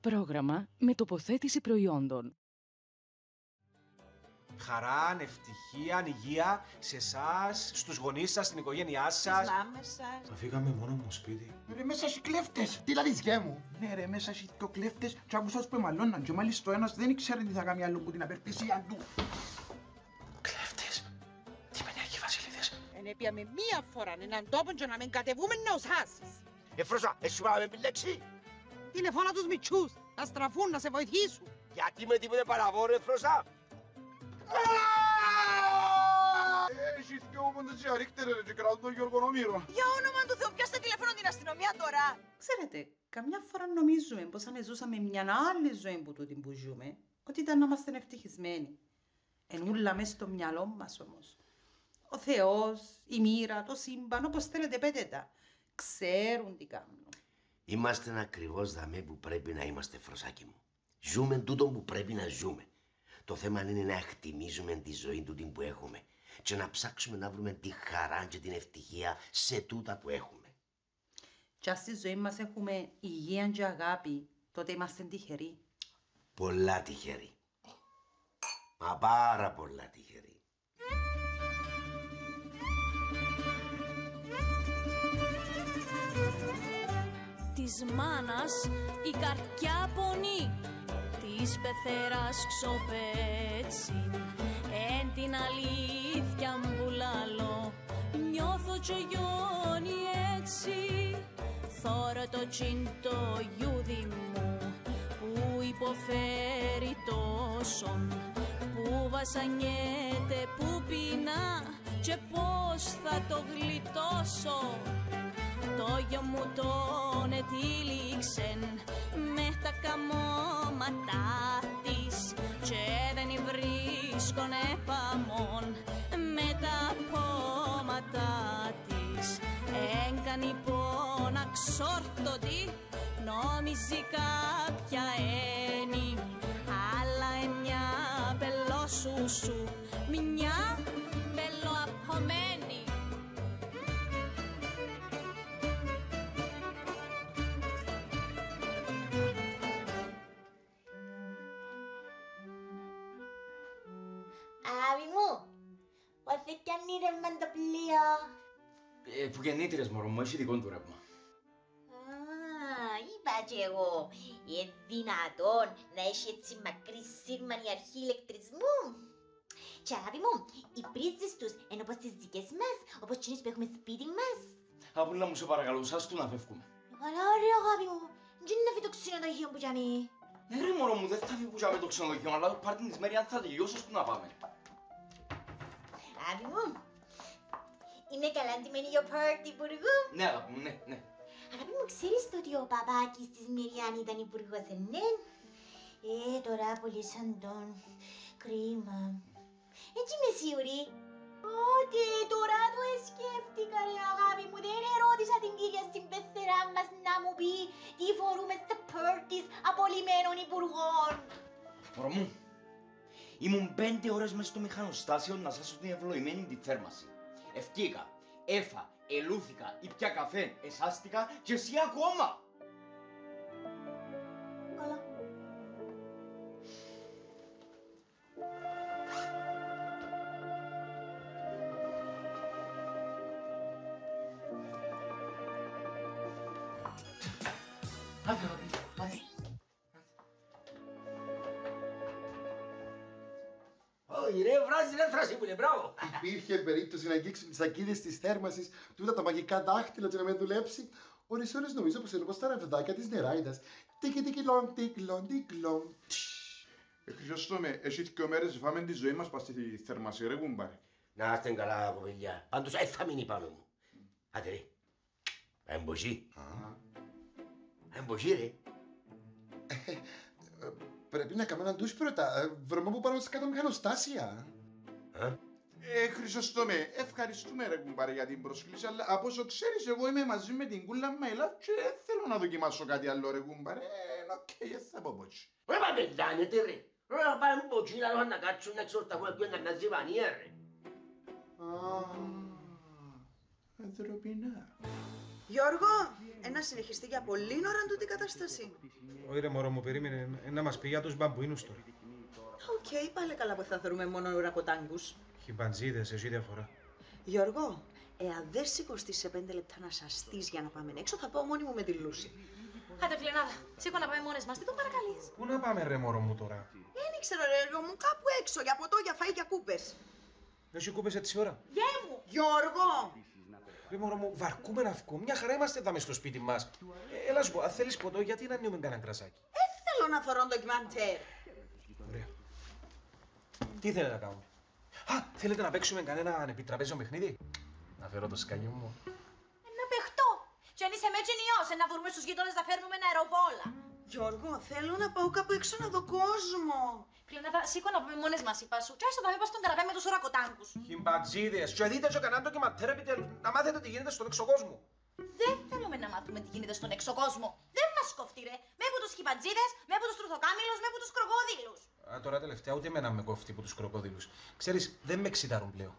Πρόγραμμα με τοποθέτηση προϊόντων. Χαρά, ευτυχία, υγεία σε εσάς, στους γονείς σας, στην οικογένειά σας. Μάμες σας. Θα φύγαμε μόνο μου σπίτι. Ρε μέσα έχει κλέφτες. Τι λαλείς γέ μου. Ναι ρε μέσα έχει δυο κλέφτες και άκουσας που εμαλώναν και μάλιστα ο ένας δεν ήξερε τι θα κάνει άλλο που την απερπισία του. Κλέφτες. Τι με νιάχει, Βασιλίδες; Ενέπιαμε μία φορά έναν τόπο και να μην κατεβούμε να ουσάσεις. Εφρόσα, εσύ πάμε με λέξη. Τηλεφώνα τους μητσούς, να στραφούν, να σε βοηθήσουν. Γιατί με τίποτε παραβόρε, Εφρόσα. Έχεις δυο όντως και αρίχτερε ρε και κρατούν τον Γιώργο Νομύρο. Για όνομα του Θεού, πιάστε τηλέφωνο την αστυνομία τώρα. Ξέρετε, καμιά φορά νομίζουμε πως αν ζούσαμε μια άλλη ζωή που τούτη που ζούμε, ότι ήταν να είμαστε ευτυχισμένοι. Ενούλα μες στο μυαλό μας όμως. Ο Θεός, η μοίρα, το σύμπαν, όπως θέλετε πέτε τα, ξέρουν τι κάνουν. Είμαστε ακριβώς δαμέ που πρέπει να είμαστε, Φροσάκι μου. Ζούμε τούτο που πρέπει να ζούμε. Το θέμα είναι να εκτιμήσουμε τη ζωή τούτη που έχουμε και να ψάξουμε να βρούμε τη χαρά και την ευτυχία σε τούτα που έχουμε. Και αν στη ζωή μας έχουμε υγεία και αγάπη, τότε είμαστε τυχεροί. Πολλά τυχεροί. Μα πάρα πολλά τυχεροί. Της μάνας η καρκιά πονεί. Της πεθεράς ξοπέτσι Εν την αλήθεια μπουλάλο Νιώθω και γιώνει έτσι Θωρώ το τσίντο γιούδι μου Που υποφέρει τόσον Που βασανιέται, που πεινά Και πώς θα το γλιτώσω το γιο μου τον ετύλιξεν με τα καμώματα της και δεν βρίσκον επαμόν με τα πόματα της έγκανη πόνα ξόρτωτη νόμιζε κάποια ένι αλλά εμιά πελόσουσου μια Άβη μου, πότε κι αν είναι με το πλοίο. Ε, που γεννήτηρε, μωρό μου, έχει δικό του ρεύμα. Α, είπα και εγώ, είναι δυνατόν να έχει έτσι μακρύ σύρμανη αρχή ηλεκτρισμού. Και αγάπη μου, οι πρίζες τους είναι όπως τις δικές μας, όπως τις που έχουμε σπίτι μας. Απούλα μου, σε παρακαλώ, σας του να φεύγουμε. Καλά ρε αγάπη μου, δεν είναι να φύγει το ξενοδοχείο που τζαμί. Ε, ρε μωρό μου, δεν θα φύγουμε το ξενοδοχείο, αλλά το πάρτι της μέρη αν θα τελειώσει, που να πάμε. Αγάπη μου, είναι καλά ντυμένη για πάρτι υπουργού. Ναι, αγάπη μου, ναι, ναι. Αγάπη μου, ξέρεις το ότι ο παπάκης της Μυριάν ήταν υπουργός, ε, ναι. Ε, τώρα πολύ σαν τον. Κρίμα. Έτσι είμαι σίγουρη. Ότι τώρα το σκέφτηκα ρε αγάπη μου, δεν ερώτησα την κυρία στην πεθερά μας να μου πει τι φορούμε στα πάρτις απολυμένων υπουργών. Μωρό μου, ήμουν πέντε ώρες μέσα στο μηχανοστάσιο να σας την ευλογημένη τη θέρμαση. Ευκήκα, έφα, ελούθηκα, ήπια καφέ, εσάστηκα και εσύ ακόμα. Καλά. Άντε, ρε, βράζει ρε φράση που είναι, μπράβο. Υπήρχε περίπτωση να αγγίξουν τις ακίδες της θέρμασης τούτα τα μαγικά δάχτυλα και να με δουλέψει. Ώρες ώρες νομίζω πως είναι όπως τα ραβδάκια της νεράιδας. Τίκι τίκι λον, τίκι λον, τίκι λον. Ε, Χρυσόστομε, εσύ δυο μέρες φάμε τη ζωή μας πας στη θερμασία ρε κουμπάρε. Να είστε καλά, κοπελιά. Πάντως, δεν θα μείνει πάνω μου. Άντε ρε. Εμποσί. Εμποσί, ρε. Πρέπει να κάνουμε έναν ντους πρώτα. Ε, Βρωμό που πάνω σε κάτω μηχανοστάσια. Ε, Χρυσόστομε, ευχαριστούμε ρε κουμπάρε για την πρόσκληση, αλλά από όσο ξέρεις εγώ είμαι μαζί με την κούλα Μαϊλά και δεν θέλω να δοκιμάσω κάτι άλλο ρε κουμπάρε. Ε, οκ, δεν θα πω ποτσι. Ρε μα πεντάνετε ρε. Ρε να πάμε από εκεί να να κάτσουν να εξορταχούν και να ζυμανία ρε. Ανθρωπινά. Γιώργο, ένα συνεχιστεί για πολλή ώρα τούτη η κατάσταση. Όχι ρε μωρό μου, περίμενε ε, να μας πει για τους μπαμπουίνους τώρα. Οκ, πάλι καλά που θα θεωρούμε μόνο ουρακοτάγκους. Χιμπαντζίδες, εσύ διαφορά. Γιώργο, εάν δεν σηκωστείς σε πέντε λεπτά να σαστεί για να πάμε έξω, θα πάω μόνη μου με τη Λούση. Άντε, φλενάδα, σήκω να πάμε μόνες μας, τι τον παρακαλείς; Πού να πάμε ρε μωρό μου τώρα; Δεν ήξερα, ρε γιο μου, κάπου έξω για ποτό, για φαΐ, για κούπες. Εσύ κούπες έτσι ώρα. Γε μου! Γιώργο! Ρε μωρό μου, βαρκούμε να βγούμε. Μια χαρά είμαστε εδώ μες στο σπίτι μας. Ε, έλα σου πω, αν θέλεις ποτό, γιατί να νιούμε κανένα κρασάκι; Δεν θέλω να θωρώ ντοκιμαντέρ. Ωραία. Τι θέλετε να κάνουμε; Α, θέλετε να παίξουμε κανένα επιτραπέζιο παιχνίδι; Να φέρω το σκάνι μου. Να παιχτώ. Και αν είσαι με γενιός, να βρούμε στους γείτονες να φέρνουμε αεροβόλα. Γιώργο, θέλω να πάω κάπου έξω να δω κόσμο. Φλενάδα, σήκω να πάμε μόνες μας, είπα σου. Και άστο να μην πας στον καραπέ με τους ουρακοτάγκους. Χιμπατζίδες, και δείτε και κανένα ντοκιμαντέρ επιτέλους. Να μάθετε τι γίνεται στον εξωκόσμο. Δεν θέλουμε να μάθουμε τι γίνεται στον εξωκόσμο. Δεν μας κοφτεί ρε. Με από τους χιμπατζίδες, με από τους τρουθοκάμιλους, με από τους κροκόδιλους. Α, τώρα τελευταία ούτε εμένα με κόφτει από τους κροκόδιλους. Ξέρεις, δεν με εξητάρουν πλέον.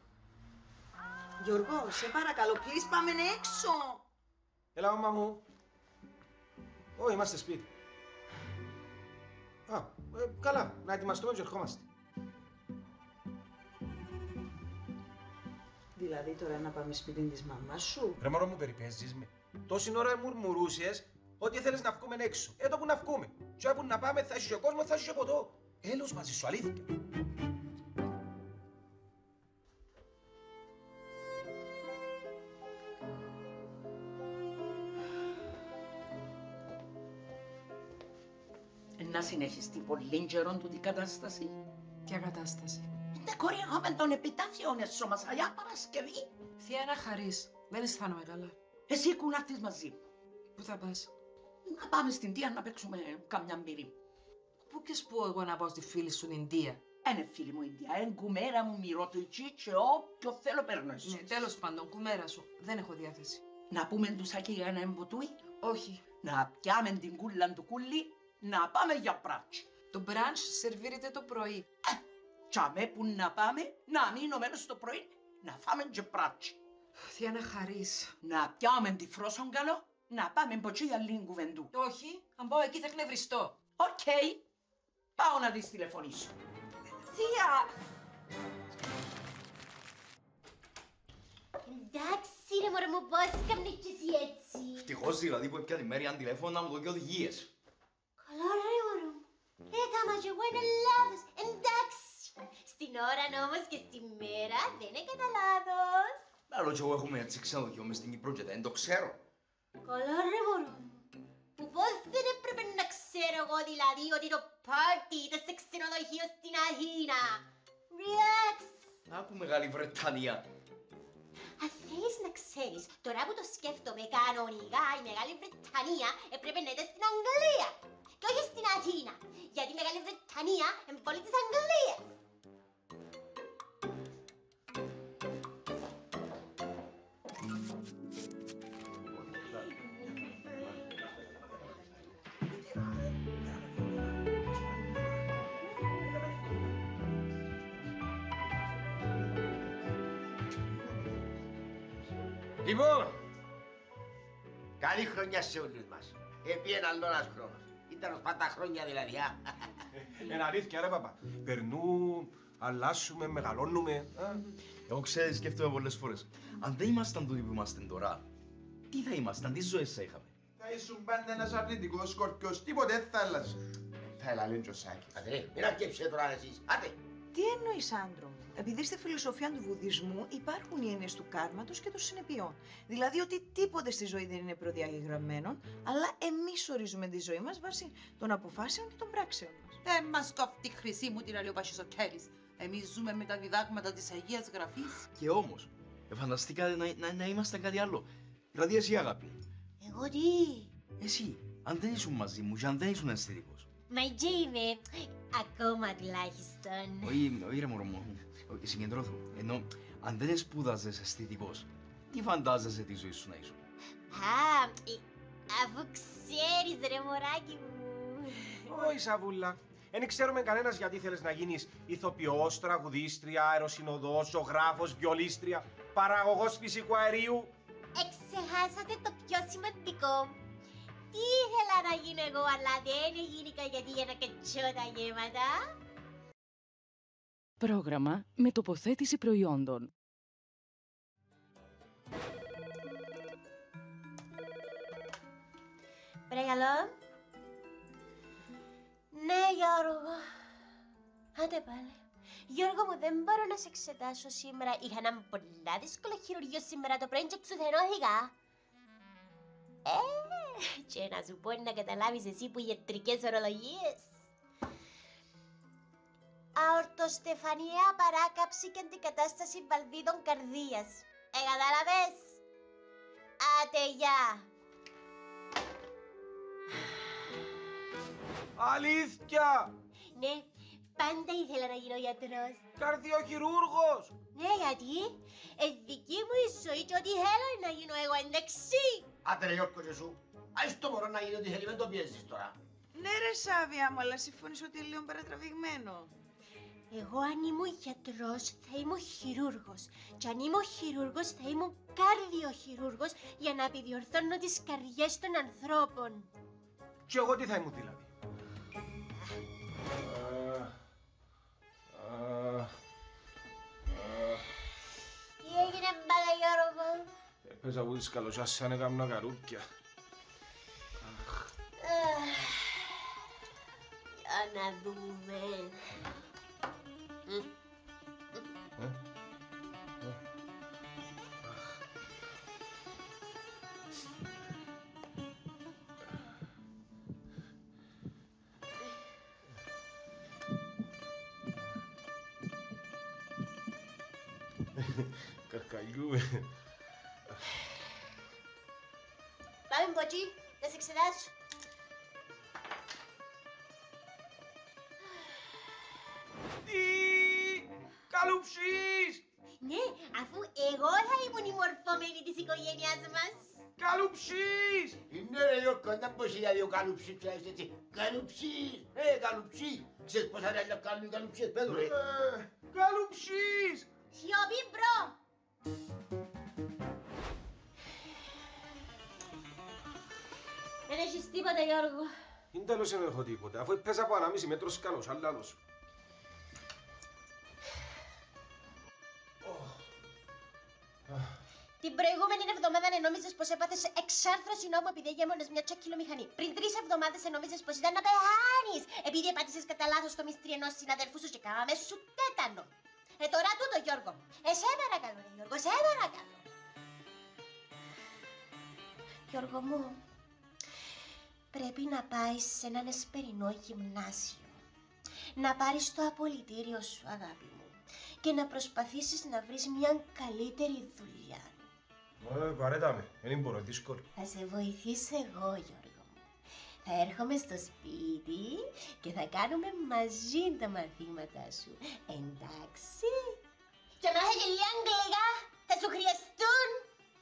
Γιώργο, σε παρακαλώ, please πάμε έξω. Έλα, μαμά μου. Ω, είμαστε σπίτι. Α, ε, καλά, να ετοιμαστούμε και ερχόμαστε. Δηλαδή τώρα να πάμε σπίτι της μαμάς σου; Ρε μωρό μου περιπέζεις με. Τόση ώρα μουρμουρούσες ότι θέλεις να βγούμε έξω. Έτω που να βγούμε. Και όπου να πάμε θα έχει και κόσμος, θα έχει και ποτό. Έλος μαζί σου, αλήθεια. Να συνεχιστεί πολύ καιρό τούτη κατάσταση. Ποια κατάσταση; Δεν κορίγαμε των επιτάσεων έσω μας, αγιά Παρασκευή. Θεία να χαρείς. Δεν αισθάνομαι καλά. Εσύ κουνάρτης μαζί μου. Πού θα πας; Να πάμε στην Τία να παίξουμε καμιά μπύρι. Πού και σπού εγώ να πάω στη φίλη σου την Ινδία. Ένε φίλη μου Ινδία, εν κουμέρα μου μυρώ το εκεί και όποιο θέλω παίρνω εσύ. Ναι, τέλος πάντων, κουμέρα σου. Δεν έχω διάθεση. Να πούμε του σάκι για ένα εμποτούι, Όχι. να πιάμε την κούλα του κούλι, να πάμε για πράτσι. Το μπραντς σερβίρεται το πρωί. Τσάμε που να πάμε, να μείνουμε στο το πρωί, να φάμε και πράτσι. Θεία να χαρείς. Να πιάμε τη Φρόσω, να πάμε ποτζεί για λίγη κουβεντού. Όχι, αν πάω εκεί θα εκνευριστώ. Οκ, πάω να της τηλεφωνήσω. Θεία! Εντάξει ρε μωρέ μου, πώς έκαμνες κι εσύ έτσι; Ευτυχώς δηλαδή που έπιανε μέρη αν τηλέφωνο να μου δω και οδηγίες. Καλά ρε μωρέ μου. Έκαμα κι εγώ ένα λάθος, εντάξει. Στην ώρα όμως και στη μέρα δεν έκανα λάθος. Άλλο κι εγώ έχουμε έτσι ξενοδοχείο μες στην Κύπρο και δεν το ξέρω. Καλά ρε μωρό μου. Που πώς δεν έπρεπε να ξέρω εγώ δηλαδή ότι το πάρτι ήταν σε ξενοδοχείο στην Αθήνα. Relax. Άκου Μεγάλη Βρετανία. Αν θέλεις να ξέρεις, τώρα που το σκέφτομαι κανονικά, η Μεγάλη Βρετανία έπρεπε να ήταν στην Αγγλία και όχι στην Αθήνα. Γιατί η Μεγάλη Βρετανία είναι πόλη της Αγγλίας. Λοιπόν, καλή χρονιά σε όλους μας. Επί ένα άλλο ένας χρόνος. Ήταν πάντα χρόνια δηλαδή, α. Είναι αλήθεια ρε παπά. Περνούν, αλλάσουμε, μεγαλώνουμε. α. Εγώ ξέρεις, σκέφτομαι πολλές φορές. Αν δεν ήμασταν τούτοι που είμαστε τώρα, τι θα ήμασταν, τι ζωές θα είχαμε; Θα ήσουν πάντα ένας αρνητικός σκορπιός, τίποτε δεν θα άλλαζε. Θα έλα ο Σάκης. Άντε ρε, μην αρκέψετε τώρα εσείς. Άντε. Τι εννοείς άντρο μου; Επειδή στη φιλοσοφία του βουδισμού υπάρχουν οι έννοιες του κάρματος και των συνεπειών. Δηλαδή ότι τίποτε στη ζωή δεν είναι προδιαγεγραμμένο, αλλά εμείς ορίζουμε τη ζωή μας βάσει των αποφάσεων και των πράξεων μας. Δεν μας κόφτει η χρυσή μου την αλλιοπάσχη ο Κέρις. Εμείς ζούμε με τα διδάγματα της Αγίας Γραφής. Και όμως, ε, φανταστήκατε να, να, να ήμασταν κάτι άλλο. Δηλαδή εσύ αγάπη. Εγώ τι; Εσύ, αν δεν ήσουν μαζί μου και αν δεν ήσουν αισθητικός. Μα και είμαι. Ακόμα τουλάχιστον. Όχι, όχι ρε μωρό μου, όχι, συγκεντρώθω. Ενώ, αν δεν σπούδαζες αισθητικός, τι φαντάζεσαι τη ζωή σου να ήσουν. Α, ε, αφού ξέρεις ρε μωράκι μου. Όχι, Σαβούλα. Δεν ξέρουμε κανένας γιατί θέλεις να γίνεις ηθοποιός, τραγουδίστρια, αεροσυνοδός, ζωγράφος, βιολίστρια, παραγωγός φυσικού αερίου. Εξ Ξεχάσατε το πιο σημαντικό. Τι ήθελα να γίνω εγώ, αλλά δεν γίνηκα γιατί για να κατσώ τα γέματα. Πρόγραμμα με τοποθέτηση προϊόντων. Παρακαλώ. Ναι, Γιώργο. Άντε πάλι. Γιώργο μου, δεν μπορώ να σε εξετάσω σήμερα. Είχα ένα πολλά δύσκολο χειρουργείο σήμερα το πρωί και ξουθενώθηκα. Ε, και να σου πω να καταλάβεις εσύ που ιατρικές ορολογίες. Αορτοστεφανιαία παράκαψη και αντικατάσταση βαλβίδων καρδίας. Ε, κατάλαβες. Άτε, γεια. Αλήθεια! Ναι, πάντα ήθελα να γίνω γιατρός. Καρδιοχειρούργος! Ναι, γιατί ε, δική μου η ζωή και ό,τι θέλω είναι να γίνω εγώ εντάξει. Άντε ρε Γιώργο και σου. Άις το μωρό να γίνει ό,τι θέλει, μην το πιέζεις τώρα. Ναι ρε Σάβια μου, αλλά συμφωνείς ότι είναι λίγο παρατραβηγμένο. Εγώ αν ήμουν γιατρός θα ήμουν χειρούργος και αν ήμουν χειρούργος θα ήμουν καρδιοχειρούργος για να επιδιορθώνω τις καρδιές των ανθρώπων. Και εγώ τι θα ήμουν δηλαδή. Τι έγινε μπάλα Γιώργο. Έπαιζα από τις καλωσιάσεις σαν έκανα καρούπια. Αχ, Για να δούμε. Μμ. Καρκαλιούμε. Πάμε από εκεί, να σε εξετάσω. Καλουψής! Ναι, αφού εγώ θα ήμουν η μορφωμένη της οικογένειάς μας. Καλουψής! Είναι ρε Γιώργο, δεν μπορείς για δύο καλουψί πια είσαι έτσι. Καλουψί, ε, καλουψί. Ξέρεις πόσα ρέλια κάνουν οι καλουψίες, πέδω ρε. Ε, Καλουψής! Σιωπή, μπρο. Δεν έχεις τίποτα, Γιώργο. Είναι τέλος δεν έχω τίποτα, αφού πέσα από ανάμιση μέτρο σκάλος, αλλάδος. Την προηγούμενη εβδομάδα νόμιζε πως έπαθες εξάρθρωση νόμου επειδή έγεμονες μια τσακίλο μηχανή. Πριν τρεις εβδομάδες νόμιζε πως ήταν να πεθάνεις επειδή επάτησες κατά λάθος το μυστήριο ενός συναδελφού σου και κάμαμε σου τέτανο. Ε, τώρα τούτο, Γιώργο. Ε, σε παρακαλώ, ρε, Γιώργο, σε παρακαλώ. Γιώργο μου, πρέπει να πάεις σε έναν εσπερινό γυμνάσιο. Να πάρεις το απολυτήριο σου, αγάπη μου. Και να προσπαθήσεις να βρεις μια καλύτερη δουλειά. Ε, παρέτα με, δεν μπορώ, δύσκολο. Θα σε βοηθήσω εγώ, Γιώργο μου. Θα έρχομαι στο σπίτι και θα κάνουμε μαζί τα μαθήματά σου. Εντάξει. Και μάθετε λίγα αγγλικά. Θα σου χρειαστούν.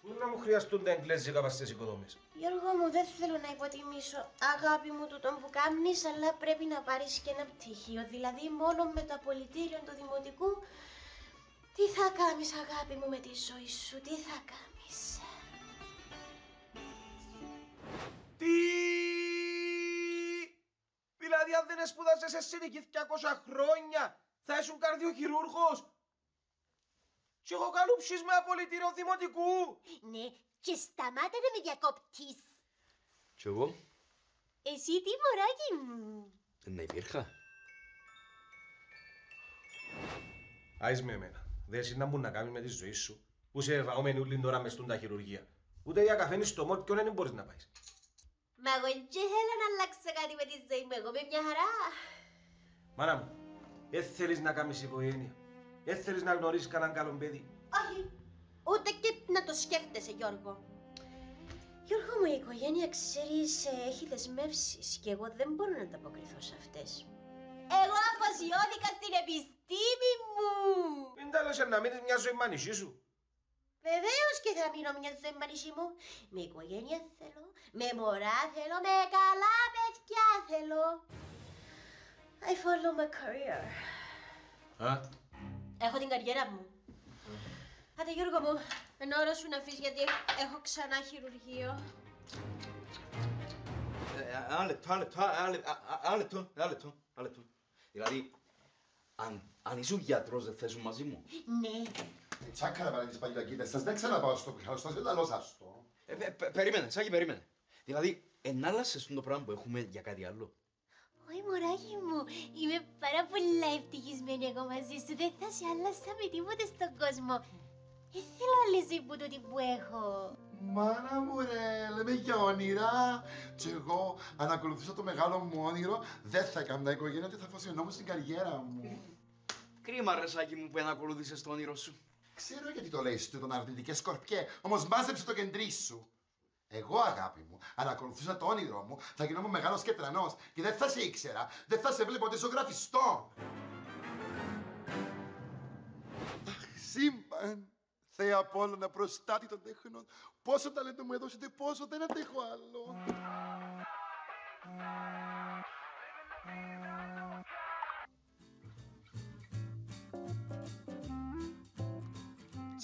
Πού να μου χρειαστούν τα εγγλέζικα πας στις οικοδόμες. Γιώργο μου, δεν θέλω να υποτιμήσω αγάπη μου το τον που κάμνεις, αλλά πρέπει να πάρεις και ένα πτυχίο. Δηλαδή, μόνο με το απολυτήριο του δημοτικού, τι θα κάνεις αγάπη μου με τη ζωή σου, τι θα κάνεις; Τι! Δηλαδή αν δεν σπούδασες εσύ εκεί 200 χρόνια, θα ήσουν καρδιοχειρούργος. Και εγώ καλούψεις με απολυτήριο δημοτικού. Ναι, και σταμάτα να με διακόπτεις. Κι εγώ, Εσύ τι μωράκι μου; να υπήρχα. Άις με εμένα. Δεν εσύ να μπουν να κάνεις με τη ζωή σου. Που σε βαόμενοι ούλοι τώρα μες στον τα χειρουργία. Ούτε για καφέ στο μότ και δεν μπορείς να πάεις. Μα εγώ δεν θέλω να αλλάξω κάτι με τη ζωή μου, εγώ είμαι μια χαρά. Μάνα μου, δεν θέλεις να κάνεις οικογένεια. Δεν θέλεις να γνωρίσεις κανέναν καλό παιδί. Όχι, ούτε και να το σκέφτεσαι Γιώργο. Γιώργο μου, η οικογένεια, ξέρεις, ε, έχει δεσμεύσεις και εγώ δεν μπορώ να ανταποκριθώ σε αυτές. Εγώ αφοσιώθηκα στην επιστήμη μου. Μην τα λες να μείνεις μια ζωή μανισί σου. Βεβαίως και θα μείνω μια ζωή μανισί μου. Με οικογένεια θέλω, με μωρά θέλω, με καλά παιδιά θέλω. I follow my career. Α, Έχω την καριέρα μου. Άντε Γιώργο μου, είναι ώρα σου να φύγεις γιατί έχω ξανά χειρουργείο. Ε, Ένα λεπτό, ένα λεπτό, ένα λεπτό, ένα λεπτό, ένα λεπτό, ένα λεπτό. Δηλαδή, αν, αν ήσουν γιατρός δεν θέσουν μαζί μου; Ναι. Τσάκα να παραδείς παλιβακίδες σας, δεν ξαναπάω στο μηχανοστάσιο, ήταν σας το. Ε, πε- πε- περίμενε, Σάκη, περίμενε. Δηλαδή, εν άλλασες το πράγμα που έχουμε για κάτι άλλο. Όχι μωράκι μου, είμαι πάρα πολύ ευτυχισμένη εγώ μαζί σου. Δεν θα σε άλλασα με τίποτε στον κόσμο. Δεν θέλω άλλη ζωή που τούτη που έχω. Μάνα μου ρε, λέμε για όνειρα. Και εγώ, αν ακολουθούσα το μεγάλο μου όνειρο, δεν θα έκανα οικογένεια και θα αφοσιωνόμουν στην καριέρα μου. Κρίμα ρε Σάκη μου που δεν ακολούθησες το όνειρο σου. Ξέρω γιατί το λέει του τον αρνητικές σκορπιές, όμως μάζεψε το κεντρί σου. Εγώ, αγάπη μου, αν ακολουθούσα το όνειρό μου, θα γινόμουν μεγάλος και τρανός και δεν θα σε ήξερα, δεν θα σε βλέπω ούτε ζωγραφιστό. Αχ, σύμπαν, Θεέ Απόλλωνα, προστάτη των τέχνων, πόσο ταλέντο μου έδωσετε, πόσο δεν αντέχω άλλο.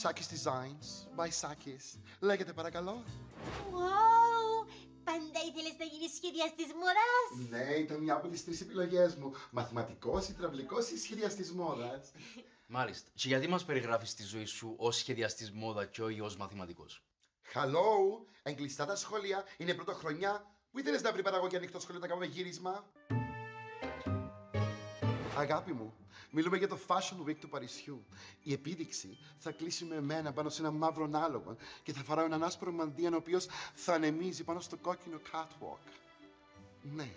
Σάκης Designs, by Σάκης. Λέγεται παρακαλώ. Wow! Πάντα ήθελες να γίνεις σχεδιαστής μωράς. Ναι, ήταν μια από τις τρεις επιλογές μου. Μαθηματικός, υδραυλικός ή σχεδιαστής μόδας. Μάλιστα. Και γιατί μας περιγράφεις τη ζωή σου ως σχεδιαστής μόδα και όχι ως μαθηματικός; Hello, εγκλειστά τα σχολεία, είναι πρωτοχρονιά. Πού ήθελες να βρει παραγωγή ανοιχτό σχολείο να κάνουμε γύρισμα; Αγάπη μου, μιλούμε για το Fashion Week του Παρισιού. Η επίδειξη θα κλείσει με εμένα πάνω σε ένα μαύρο άλογο και θα φοράω έναν άσπρο μαντίαν ο οποίος θα ανεμίζει πάνω στο κόκκινο catwalk. Ναι.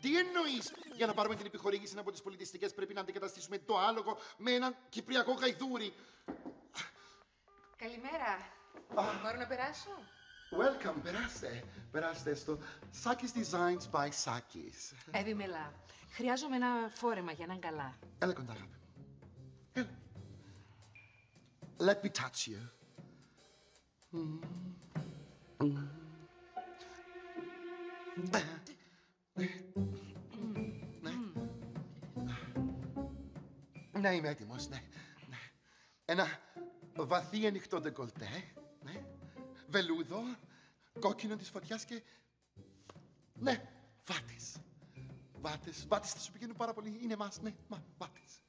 Τι εννοείς; Για να πάρουμε την επιχορήγηση από τις πολιτιστικές πρέπει να αντικαταστήσουμε το άλογο με έναν κυπριακό γαϊδούρι. Καλημέρα. Μπορώ να περάσω; Welcome, περάστε. Περάστε στο Sakis Designs by Sakis. Εύη Μελά. Χρειάζομαι ένα φόρεμα για να είναι καλά. Έλα κοντά, αγάπη. Έλα. Let me touch you. Ναι, είμαι έτοιμος, ναι. ναι. Ένα βαθύ ανοιχτό ντεκολτέ, ναι. Βελούδο, κόκκινο της φωτιάς και... Ναι, βάτες. Βάτες, βάτες θα σου πηγαίνουν πάρα πολύ. Είναι μας, ναι, μα, βάτες.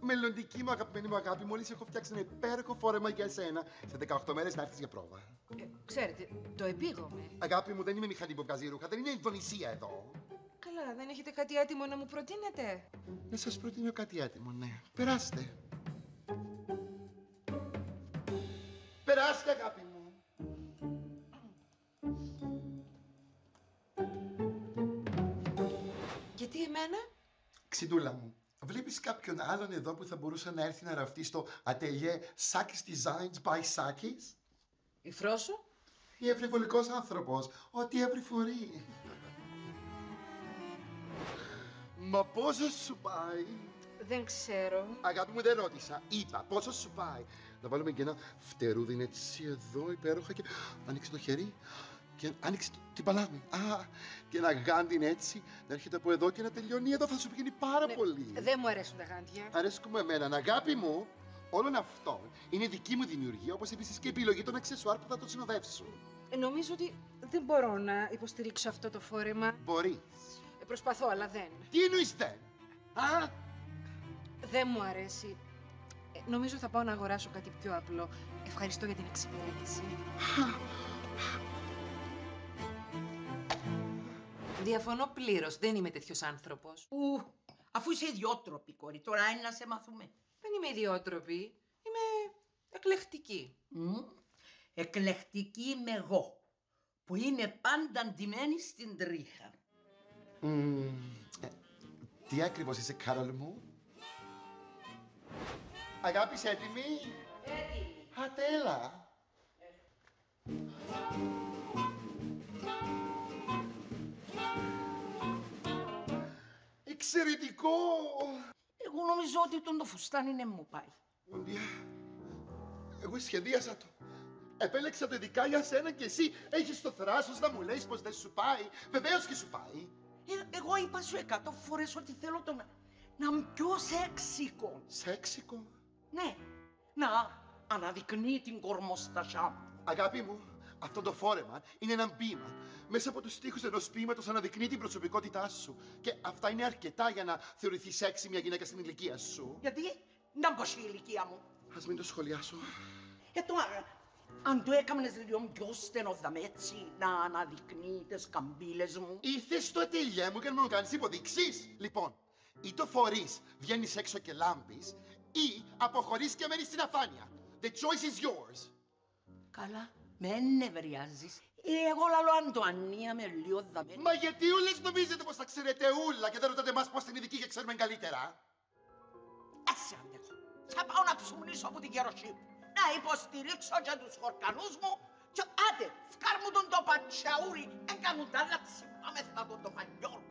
Μελλοντική μου αγαπημένη μου αγάπη, μόλις έχω φτιάξει ένα υπέροχο φόρεμα για εσένα. Σε 18 μέρες να έρθεις για πρόβα. Ε, ξέρετε, το επίγομαι. Αγάπη μου, δεν είμαι μηχανή που βγάζει ρούχα, δεν είναι Ινδονησία εδώ. Καλά, δεν έχετε κάτι έτοιμο να μου προτείνετε; Να σας προτείνω κάτι έτοιμο, ναι. Περάστε. Περάστε, άλλον εδώ που θα μπορούσε να έρθει να ραφτεί στο ατελιέ Sakis Designs by Sakis? Η Φρόσο; Ή ευρυβολικός άνθρωπος, ό,τι ευρυφορεί. Μα πόσο σου πάει; Δεν ξέρω. Αγάπη μου δεν ρώτησα, είπα πόσο σου πάει. Να βάλουμε και ένα φτερούδι έτσι εδώ υπέροχα και άνοιξε το χέρι και άνοιξε το- την παλάμη. Α, και ένα γάντιν έτσι να έρχεται από εδώ και να τελειώνει εδώ θα σου πηγαίνει πάρα πολύ. Δεν μου αρέσουν τα γάντια. Αρέσκουμε εμένα, αγάπη μου. Όλων αυτών είναι δική μου δημιουργία, όπως επίσης και η επιλογή των αξεσουάρ που θα το συνοδεύσουν. Ε, Νομίζω ότι δεν μπορώ να υποστηρίξω αυτό το φόρεμα. Μπορείς. Ε, Προσπαθώ, αλλά δεν. Τι εννοείς δεν; Α, Δεν μου αρέσει. Ε, Νομίζω θα πάω να αγοράσω κάτι πιο απλό. Ευχαριστώ για την εξυπηρέτηση. Διαφωνώ πλήρως. Δεν είμαι τέτοιος άνθρωπος. Ου, αφού είσαι ιδιότροπη, κόρη, τώρα είναι να σε μάθουμε. Δεν είμαι ιδιότροπη. Είμαι εκλεκτική. Μμ, Εκλεκτική είμαι εγώ, που είναι πάντα ντυμένη στην τρίχα. Μμμ, ε, τι ακριβώς είσαι, Κάρολ μου; Αγάπης, είσαι έτοιμη. Έτοιμη. Α, τέλα. Εξαιρετικό. Εγώ νομίζω ότι τον το φουστάνι είναι μου πάει. Μοντιά, Εγώ σχεδίασα το. Επέλεξα το ειδικά για σένα και εσύ έχεις το θράσος να μου λες πως δεν σου πάει. Βεβαίως και σου πάει. Ε, εγώ είπα σου εκατό φορές ότι θέλω τον να είναι πιο σεξικό. Σέξικο. Ναι, να αναδεικνύει την κορμοστασιά μου. Αγάπη μου, αυτό το φόρεμα είναι ένα ποίημα. Μέσα από τους τοίχου ενός ποίηματος αναδεικνύει την προσωπικότητά σου. Και αυτά είναι αρκετά για να θεωρηθεί σεξι μια γυναίκα στην ηλικία σου. Γιατί; Να μπω η ηλικία μου. Α μην το σχολιάσω. Ε, τώρα, αν το έκαμνες λίγο πιο στενός δαμε έτσι, να αναδεικνύει τις καμπύλες μου. Ήρθες στο ατέλειο μου και να μου κάνεις υποδείξεις. Λοιπόν, ή το φορείς, βγαίνεις έξω και λάμπεις, ή αποχωρείς και μένεις στην αφάνεια. The choice is yours. Καλά, με νευριάζεις. Εγώ λαλό Αντωνία με λίγο δαμε. Μα γιατί όλες νομίζετε πως τα ξέρετε ούλα και δεν ρωτάτε εμάς πως την ειδική και ξέρουμε καλύτερα; Άσε αντέχω. Θα πάω να ψουμνήσω από την καιροσή. Να υποστηρίξω και τους χορκανούς μου και άντε, φκάρ μου τον το πατσαούρι, έκανουν τα άλλα τσιμάμεθα τον το πανιόλ.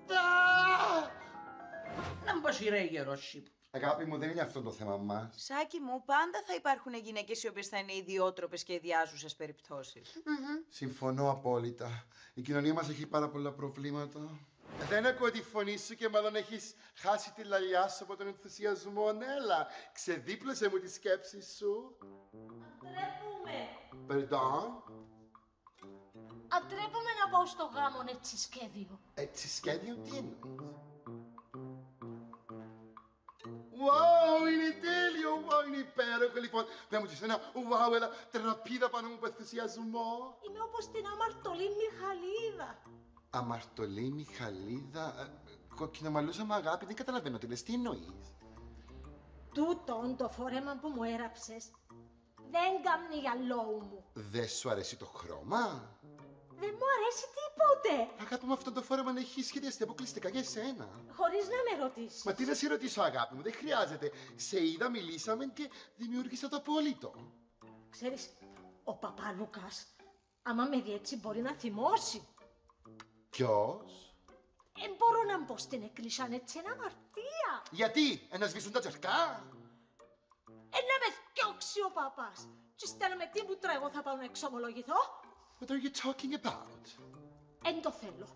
Να μπω σειρέ γεροσή. Αγάπη μου, δεν είναι αυτό το θέμα μας. Σάκη μου, πάντα θα υπάρχουν γυναίκες οι οποίες θα είναι ιδιότροπες και ιδιάζουσες περιπτώσεις. Συμφωνώ απόλυτα. Η κοινωνία μας έχει πάρα πολλά προβλήματα. Δεν ακούω τη φωνή σου και μάλλον έχεις χάσει τη λαλιά σου από τον ενθουσιασμό. Έλα, ξεδίπλωσε μου τη σκέψη σου. Αντρέπουμε. Περντών, Αντρέπουμε να πάω στο γάμο έτσι σχέδιο. έτσι σχέδιο τι εννοείς; Wow, είναι τέλειο, wow, είναι υπέροχο. Λοιπόν, δεν μου ένα wow, έλα, τραπίδα πάνω μου από ενθουσιασμό. Είμαι όπως την αμαρτωλή Μιχαλίδα. Αμαρτωλή, Μιχαλίδα, ε, κοκκινομαλούσα μου αγάπη, δεν καταλαβαίνω τι λες, τι εννοείς. Τούτον το φόρεμα που μου έραψες δεν κάμνει για λόγου μου. Δεν σου αρέσει το χρώμα. Δεν μου αρέσει τίποτε. Αγάπη μου, αυτό το φόρεμα να έχει σχεδιαστεί αποκλειστικά για εσένα. Χωρίς να με ρωτήσεις. Μα τι να σε ρωτήσω, αγάπη μου, δεν χρειάζεται. Σε είδα, μιλήσαμε και δημιούργησα το απόλυτο. Ξέρεις, ο παπά Λούκας, άμα με δει έτσι μπορεί να θυμώσει. Ποιος; Δεν μπορώ να μπω στην εκκλησιά έτσι, είναι αμαρτία. Γιατί, ε, να σβήσουν τα τζερκά; Ε, να με διώξει ο παπάς. Και στέλνω με τι μούτρα εγώ θα πάω να εξομολογηθώ. What are you talking about? Εν το θέλω.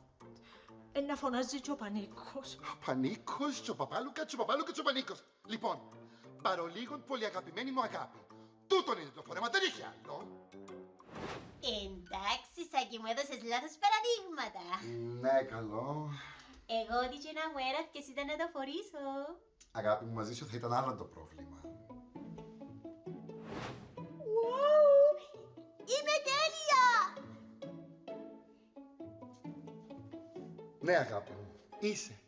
Εν να φωνάζει και ο Πανίκος. Ο Πανίκος, και ο Παπάλουκα, και ο Παπάλουκα, και ο Πανίκος. Λοιπόν, παρολίγων πολύ αγαπημένη μου αγάπη. Τούτον είναι το φόρεμα, δεν έχει άλλο. Εντάξει, Σάκη μου, έδωσες λάθος παραδείγματα. Ναι, καλό. Εγώ ό,τι και να μου έραφκες ήταν να το φορήσω. Αγάπη μου, μαζί σου θα ήταν άλλο το πρόβλημα. Wow, είμαι τέλεια! Ναι, αγάπη μου, είσαι.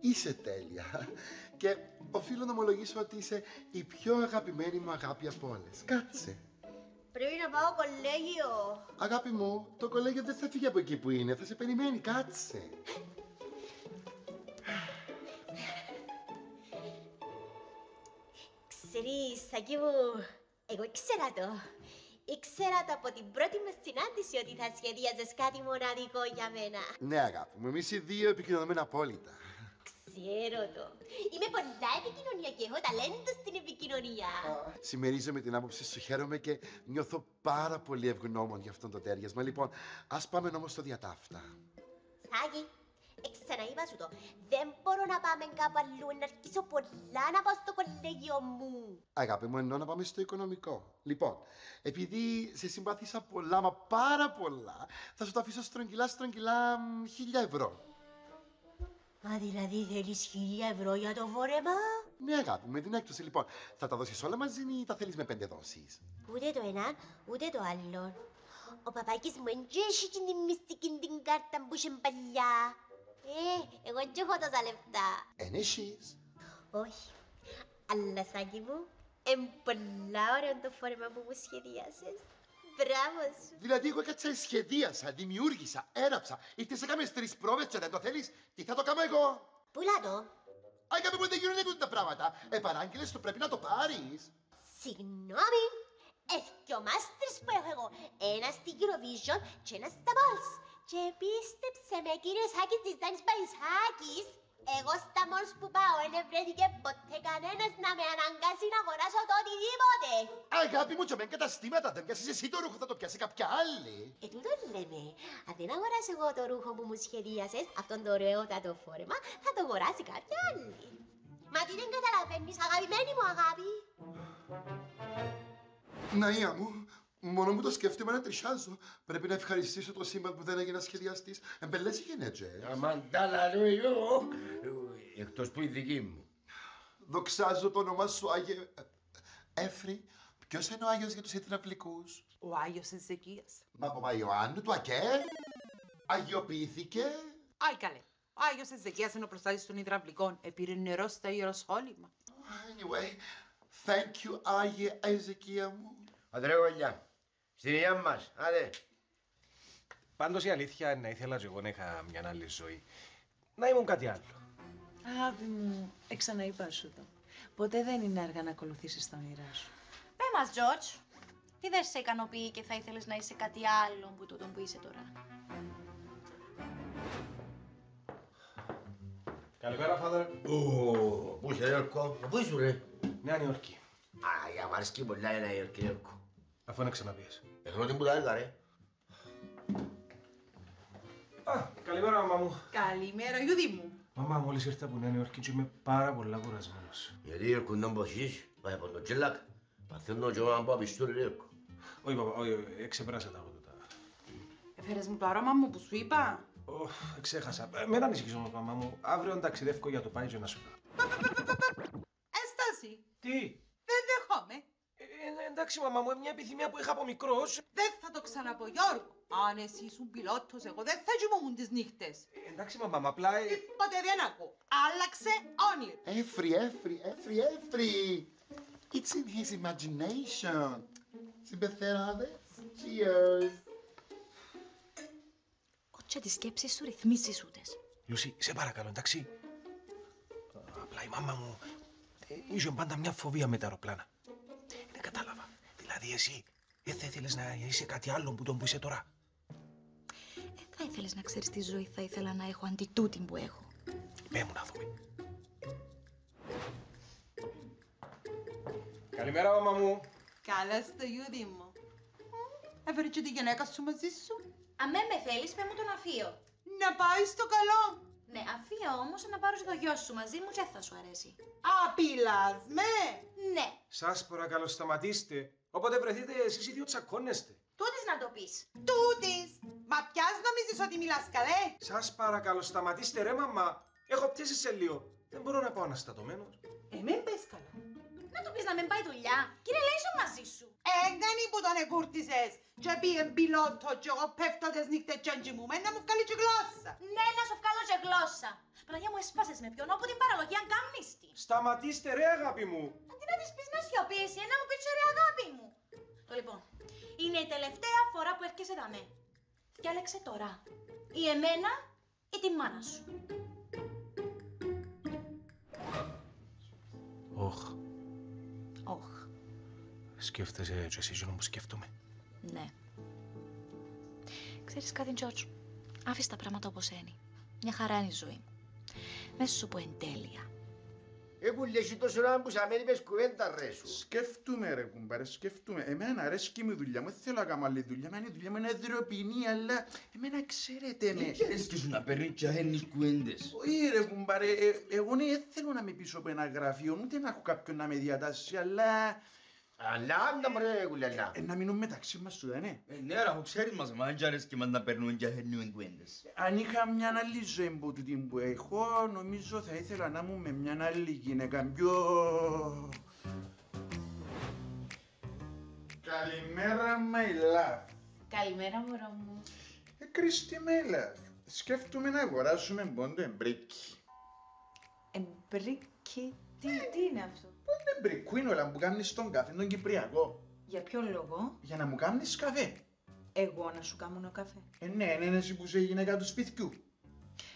Είσαι τέλεια. Και οφείλω να ομολογήσω ότι είσαι η πιο αγαπημένη μου αγάπη από όλες. Κάτσε. Πρέπει να πάω κολέγιο. Αγάπη μου, το κολέγιο δεν θα φύγει από εκεί που είναι. Θα σε περιμένει. Κάτσε. Ξέρεις, Σάκη μου, εγώ ήξερα το. Ήξερα το από την πρώτη μας συνάντηση ότι θα σχεδίαζες κάτι μοναδικό για μένα. Ναι, αγάπη μου, εμείς οι δύο επικοινωνούμε απόλυτα. Ξέρω το. Είμαι πολλά επικοινωνιακή. Έχω ταλέντο στην επικοινωνία. Συμμερίζομαι την άποψη σου, χαίρομαι και νιώθω πάρα πολύ ευγνώμων για αυτό το τέριασμα. Λοιπόν, ας πάμε όμως στο διατάφτα. Σάκη, ξαναείπα σου το. Δεν μπορώ να πάμε κάπου αλλού. Να αρχίσω πολλά να πάω στο κολέγιο μου. Αγάπη μου, εννοώ να πάμε στο οικονομικό. Λοιπόν, επειδή σε συμπάθησα πολλά, μα πάρα πολλά, θα σου το αφήσω στρογγυλά, στρογγυλά μ, χίλια ευρώ. Μα δηλαδή θέλεις χίλια ευρώ για το φόρεμα. Ναι, αγάπη μου, με την έκπτωση. Λοιπόν, θα τα δώσεις όλα μαζί ή τα θέλεις με πέντε δόσεις. Ούτε το ένα, ούτε το άλλο. Ο παπάκης μου εντζέχει την μυστική την κάρτα που είχε παλιά. Ε, εγώ δεν έχω τόσα λεφτά. Εν εσείς. Όχι. Αλλά σάκι μου, είναι πολλά ωραίο το φόρεμα που μου σχεδιάσες. Μπράβο σου. Δηλαδή, εγώ έκατσα, σχεδίασα, δημιούργησα, έραψα. Ήρθες σε κάμες τρεις πρόβες και δεν το θέλεις. Τι θα το κάνω εγώ. Πουλά το. Αγάπη μου, δεν γίνονται τούτα τα πράγματα. Ε, παράγγειλες το πρέπει να το πάρεις. Συγγνώμη. Εθκιο μάστρες που έχω εγώ. Ένα στη Eurovision και ένα στα Malls. Και πίστεψε με κύριε Σάκης της Δάνης Παϊσάκης. Εγώ στα Malls που πάω δεν βρέθηκε ποτέ κανένας να με αναγκάσει να αγοράσω το οτιδήποτε. Αγάπη μου, και με καταστήματα δεν πιάσεις εσύ το ρούχο, θα το πιάσει κάποια άλλη. Ε, τούτο λέμε. Αν δεν αγοράσω εγώ το ρούχο που μου σχεδίασες, αυτόν το ωραιότατο φόρεμα, θα το αγοράσει κάποια άλλη. Μα τι δεν καταλαβαίνεις, αγαπημένη μου αγάπη. Ναία μου, μόνο μου το σκέφτομαι να τρισιάζω. Πρέπει να ευχαριστήσω το σύμπαν που δεν έγινα σχεδιαστής. Εμπελές η γενέτζε. Αμαντάλα λέω εγώ, εκτός που η δική μου. Δοξάζω το όνομά σου, Άγιε... Έφρυ, ποιος είναι ο Άγιος για τους υδραυλικούς. Ο Άγιος Εζεκίας. Μα από Ιωάννου του Ακέ. Αγιοποιήθηκε. Άι καλέ. Ο Άγιος Εζεκίας είναι ο προστάτης των υδραυλικών. Επήρε νερό στα Ιεροσόλυμα. Anyway, thank you, Άγιε Εζεκία μου. Αντρέ γολιά, στην υγεία μας, άντε. Πάντως η αλήθεια είναι να ήθελα και εγώ να είχα μια άλλη ζωή. Να ήμουν κάτι άλλο. Αγάπη μου, εξαναείπα σου το. Ποτέ δεν είναι αργά να ακολουθήσεις τα όνειρά σου. Πε μας, Τζορτζ, τι δεν σε ικανοποιεί και θα ήθελες να είσαι κάτι άλλο που τούτον που είσαι τώρα; Καλημέρα, Φάδερ. Πού είσαι, Ιόρκο, πού είσαι, ρε; Νέα Νιόρκη. Α, για μ' αρέσκει πολλά η Νέα Υόρκη, Ιόρκο. Αφού είναι ξαναπίες. Εγώ την που τα έλεγα, ρε. Α, καλημέρα, μαμά μου. Καλημέρα, Ιούδη μου. Μαμά, μόλις ήρθα από Νέα Νιόρκη και είμαι πάρα πολλά κουρασμένος. Γιατί Ιόρκο δεν μπορείς, πάει από το τζελάκ. Παθαίνω και εγώ να πάω πιστούρι, ρε, Ιόρκο. Όχι, παπά, όχι, όχι, εξεπέρασα τα εγώ τούτα. Έφερες μου το αρώμα μου που σου είπα; Ωχ, ξέχασα. Ε, Μην ανησυχείς όμως, μαμά μου. Αύριο ταξιδεύω για το πάει και να σου πω. Έσταση. Τι; Δεν δεχόμαι. Ε, εντάξει, μαμά μου, μια επιθυμία που είχα από μικρός. Δεν θα το ξαναπώ, Γιώργο. Αν εσύ ήσουν πιλότος, εγώ δεν θα κοιμόμουν τις νύχτες. Ε, εντάξει, μαμά, μου, απλά... ε, Τίποτε δεν ακούω. Άλλαξε όνειρο. Έφρυ, έφρυ, έφρυ, έφρυ. It's in his imagination. Συμπεθεράδες. Cheers. Κότσα τις σκέψεις σου ρυθμίσεις ούτες. Λουσί, σε παρακαλώ, εντάξει. Απλά η μάμα μου ε, είχε πάντα μια φοβία με τα αεροπλάνα. Δεν κατάλαβα. Δηλαδή εσύ δεν θα ήθελες να είσαι κάτι άλλο που τον που είσαι τώρα; Θα ήθελες να ξέρεις τι ζωή θα ήθελα να έχω αντί τούτη που έχω. Πέ μου να δούμε. Καλημέρα, μαμά μου. Καλά στο Ιούδη μου. Έφερε και τη γυναίκα σου μαζί σου. Αν με με θέλεις, πέ μου τον αφείο. Να πάει στο καλό. Ναι, αφείο όμως να πάρω και το γιο σου μαζί μου και θα σου αρέσει. Απειλάς με. Ναι, Σας παρακαλώ, σταματήστε. Όποτε βρεθείτε, εσείς οι δύο τσακώνεστε. τούτης να το πεις. Τούτης. Μα ποιας νομίζεις ότι μιλάς καλέ; Σας παρακαλώ, σταματήστε ρε μαμά. Έχω πτήσει σε λίγο. Δεν μπορώ να πάω αναστατωμένος. Ε, μην πες καλά. Να του πεις να μην πάει δουλειά. Κύριε Λέισον μαζί σου. Έγκανη που τον εκούρτισες και πήγε πιλότο και εγώ πέφτω τις νύχτες και εγγυμούμαι να μου βγάλει και γλώσσα. Ναι, να σου βγάλω και γλώσσα. Παναγιά μου έσπασες με ποιον όπου την παραλογία κάνεις τη. Σταματήστε ρε αγάπη μου. Σιωπήσει, ε, να μου πεις ρε αγάπη μου. Το λοιπόν, είναι η τελευταία φορά που έρχεσαι δαμέ. Διάλεξε τώρα. Ή εμένα ή τη μάνα σου. Όχ. Όχ. Σκέφτεσαι και εσύ εκείνο που σκέφτομαι. Ναι. Ξέρεις κάτι, Τζόρτζ. Άφησε τα πράγματα όπως είναι. Μια χαρά είναι η ζωή μου. Μέσα σου πω εν τέλεια. Έχουν λέσει τόσο ώρα που σαν μένει πες κουβέντας ρε σου. Σκέφτομαι ρε κουμπάρε, σκέφτομαι. Εμένα αρέσκει με η δουλειά μου, δεν θέλω να κάνω άλλη δουλειά. Εμένα η δουλειά μου είναι δροπινή, αλλά εμένα ξέρετε με. Δεν αρέσκει σου να παίρνεις και χαίνεις κουέντες. Όχι ρε κουμπάρε, ε, εγώ ναι, δεν θέλω να με πίσω από ένα γραφείο, ούτε να έχω κάποιον να με διατάσει, αλλά... Αλλά άντα μωρέ κουλελά. Ε, να μείνουμε μεταξύ μας σου, δεν είναι; Ε, ναι, ρε, αφού ξέρεις μας, μα δεν αρέσκει μας να παίρνουμε και χαίνουμε κουέντες. Αν είχα μια άλλη ζωή από τούτη που έχω, νομίζω θα ήθελα να ήμουν με μια άλλη γυναίκα πιο... Καλημέρα, my love. Καλημέρα, μωρό μου. Ε, Κρίστη, my love. Σκέφτομαι να αγοράσουμε πόντο εμπρίκι. Εμπρίκι, τι, τι είναι αυτό; Πόντο εμπρίκου είναι όλα που κάνεις στον καφέ, τον Κυπριακό. Για ποιον λόγο; Για να μου κάνεις καφέ. Εγώ να σου κάνω καφέ. Ε, ναι, είναι εσύ που είσαι η γυναίκα του σπιτιού.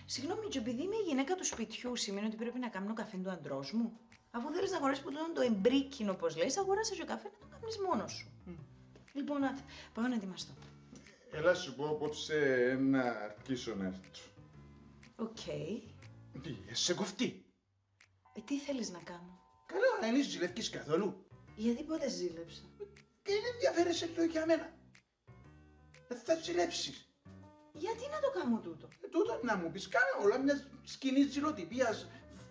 Συγγνώμη, και επειδή είμαι η γυναίκα του σπιτιού, σημαίνει ότι πρέπει να κάνω καφέ του αντρός μου; Αφού θέλεις να αγοράσει που το εμπρίκινο, όπως λες, αγοράσει και καφέ να το κάνεις μόνος σου. Λοιπόν, άτε, πάω να ετοιμαστώ. Έλα σου πω απόψε να αρκίσω να έρθω. Οκ. Τι, ε, σε κοφτεί. Ε, τι θέλεις να κάνω; Καλά, δεν ζηλεύκεις καθόλου. Γιατί πότε ζήλεψα. Και δεν ενδιαφέρεσαι το για μένα. Δεν θα ζηλέψεις. Γιατί να το κάνω τούτο; Ε, τούτο να μου πεις, κάνε όλα μιας σκηνής ζηλοτυπίας,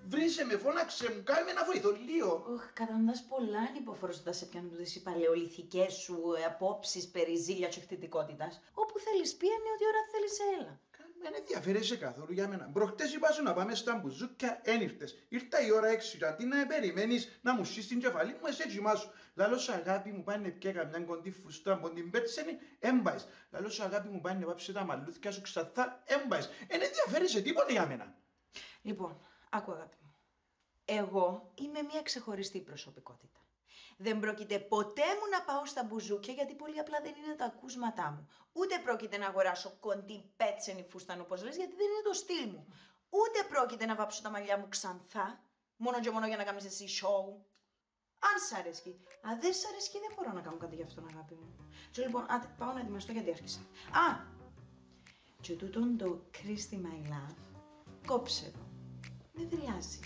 βρίσε με, φώναξε μου, κάνε με να βοηθώ λίγο. Οχ, καταντάς πολλά ανυπόφορος όταν σε πιάνουν τούτες οι παλαιολιθικές σου ε, απόψεις περί ζήλια και κτητικότητας. Όπου θέλεις πήγαινε ότι ώρα θέλεις έλα. Δεν ενδιαφέρεσαι καθόλου για μένα. Προχτές είπα σου να πάμε στα μπουζούκια, εν ήρθες. Ήρθα η ώρα έξι, και αντί να περιμένεις να μου σύσεις την κεφαλή μου, εσύ έτσι μάσου. Λαλός σου αγάπη μου πάνε πια καμιά κοντή φουστά από την πέτσενη, έμπαες. Λαλός σου αγάπη μου πάνε βάψε τα μαλλούθια σου ξαθά, έμπαες. Εν ενδιαφέρεσαι τίποτα για μένα. Λοιπόν, άκου αγάπη μου. Εγώ είμαι μια ξεχωριστή προσωπικότητα. Δεν πρόκειται ποτέ μου να πάω στα μπουζούκια γιατί πολύ απλά δεν είναι τα ακούσματά μου. Ούτε πρόκειται να αγοράσω κοντή πέτσενη φούσταν όπως λες γιατί δεν είναι το στυλ μου. Ούτε πρόκειται να βάψω τα μαλλιά μου ξανθά, μόνο και μόνο για να κάνεις εσύ show. Αν σ' αρέσει. Αν δεν σ' αρέσει δεν μπορώ να κάνω κάτι γι' αυτόν αγάπη μου. Και λοιπόν, άντε, πάω να ετοιμαστώ γιατί άρχισα. Α! Και τούτον το Christy My Love, κόψε το. Δεν χρειάζει.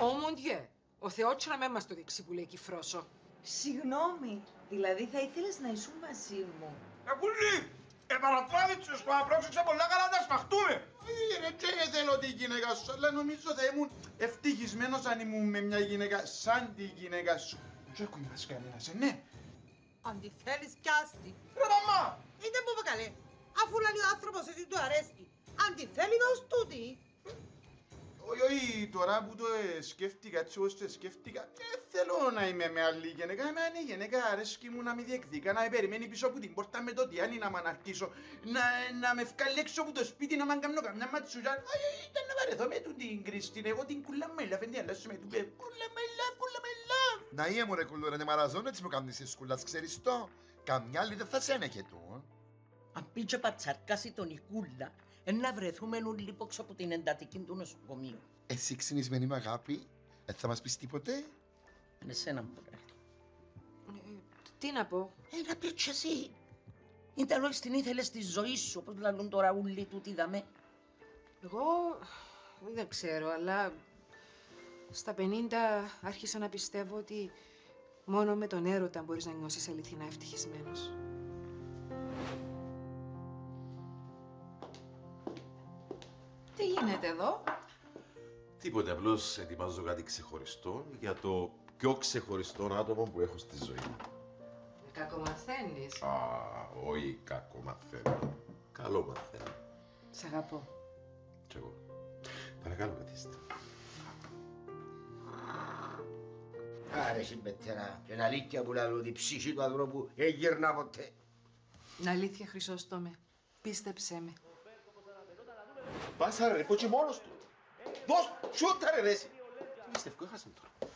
Ω μοντιέ, ο Θεός να με μας το δείξει που λέει κυφρόσο. Συγγνώμη, δηλαδή θα ήθελες να ήσουν μαζί μου. Ακούλη, επανατράβητσες που απρόξεξα πολλά καλά να σπαχτούμε. Ε, Ρε, και θέλω τη γυναίκα σου, αλλά νομίζω θα ήμουν ευτυχισμένος αν ήμουν με μια γυναίκα σαν τη γυναίκα σου. Και ακούγεται κανένας, ε, ναι. Αν τη θέλεις πιάστη. Ρε μαμά! Είτε που είπε καλέ. Αφού λέει ο άνθρωπος εσύ του αρέσει. Αν τη θέλει δώσ' τούτη. Όχι, όχι, τώρα που το ε, σκέφτηκα έτσι όπως το σκέφτηκα, δεν θέλω να είμαι με άλλη γυναίκα. Εμένα η γυναίκα αρέσκει μου να με διεκδικά, να με περιμένει πίσω από την πόρτα με το διάνι να μ' αναρτήσω, να, να με βγάλει έξω από το σπίτι, να μ' κάνω καμιά ματσουλιά. Όχι, ήταν να βαρεθώ με του την Κριστίν, εγώ την κουλαμέλα, φαίνεται αλλά σου με του πέ, κουλαμέλα, κουλαμέλα. Να είμαι ρε κουλούρα, ναι μαραζόν έτσι μου κάνεις εσύ σκουλάς, ξέρεις το. Καμιά άλλη δεν θα σε ένεχε του. Αν πήγε πατσαρκάσει τον Ικούλα, εν να βρεθούμε όλοι πόξω από την εντατική του νοσοκομείου. Εσύ ξυνισμένη με αγάπη, δεν θα μας πεις τίποτε; Είναι σένα που λέει. Τι να πω. Ε, να πεις και εσύ. Είναι τέλος την ήθελες στη ζωή σου, όπως λαλούν τώρα ούλοι του τι δαμε. Εγώ δεν ξέρω, αλλά στα 50 άρχισα να πιστεύω ότι μόνο με τον έρωτα μπορείς να νιώσεις αληθινά ευτυχισμένος. Τι γίνεται εδώ; Τίποτε, απλώς ετοιμάζω κάτι ξεχωριστό για το πιο ξεχωριστό άτομο που έχω στη ζωή μου. Κακομαθαίνεις; Α, όχι κακό μαθαίνω. Καλό μαθαίνω. Σ' αγαπώ. Κι εγώ. Παρακαλώ, καθίστε. Άρε συμπετέρα, και είναι αλήθεια που λέω ότι η ψυχή του ανθρώπου δεν γυρνά ποτέ. Είναι αλήθεια, Χρυσόστομε. Πίστεψέ με. Πάσα ρε, πω και μόνος του. Δώσ' σούτα ρε ρε εσύ. Τι πιστεύω, έχασε τώρα.